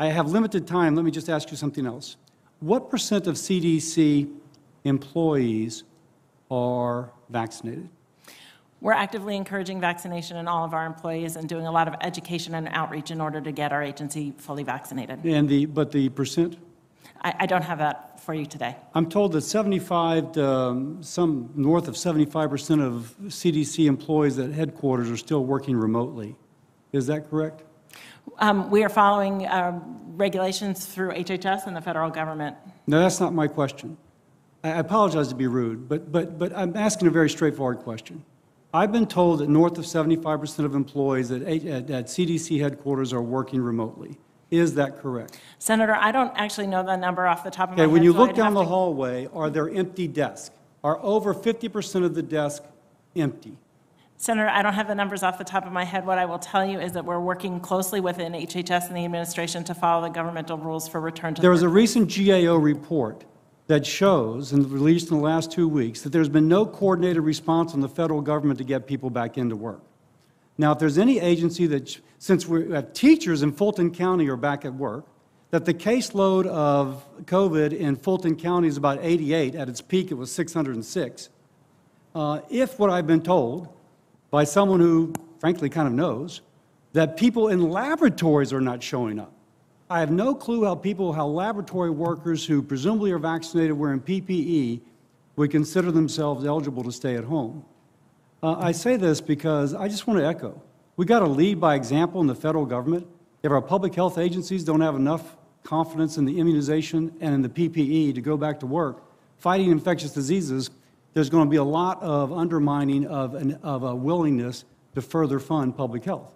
I have limited time, let me just ask you something else. What percent of CDC employees are vaccinated? We're actively encouraging vaccination in all of our employees and doing a lot of education and outreach in order to get our agency fully vaccinated. And the, but the percent? I, I don't have that for you today. I'm told that 75, to, um, some north of 75% of CDC employees at headquarters are still working remotely. Is that correct? Um, We are following um, regulations through HHS and the federal government. No, that's not my question. I apologize to be rude, but, but, but I'm asking a very straightforward question. I've been told that north of 75% of employees at, at at CDC headquarters are working remotely. Is that correct? Senator, I don't actually know the number off the top of my head. Okay, when you so look I'd down the to- hallway, are there empty desks? Are over 50% of the desks empty? Senator, I don't have the numbers off the top of my head. What I will tell you is that we're working closely within HHS and the administration to follow the governmental rules for return to the There was a recent GAO report that shows, and released in the last two weeks, that there's been no coordinated response from the federal government to get people back into work. Now, if there's any agency that, since we have teachers in Fulton County are back at work, that the caseload of COVID in Fulton County is about 88, at its peak it was 606. Uh, If what I've been told by someone who frankly kind of knows, that people in laboratories are not showing up. I have no clue how people, how laboratory workers who presumably are vaccinated wearing PPE would consider themselves eligible to stay at home. Uh, I say this because I just want to echo, we got to lead by example in the federal government. If our public health agencies don't have enough confidence in the immunization and in the PPE to go back to work, fighting infectious diseases, there's going to be a lot of undermining of, an, of a willingness to further fund public health.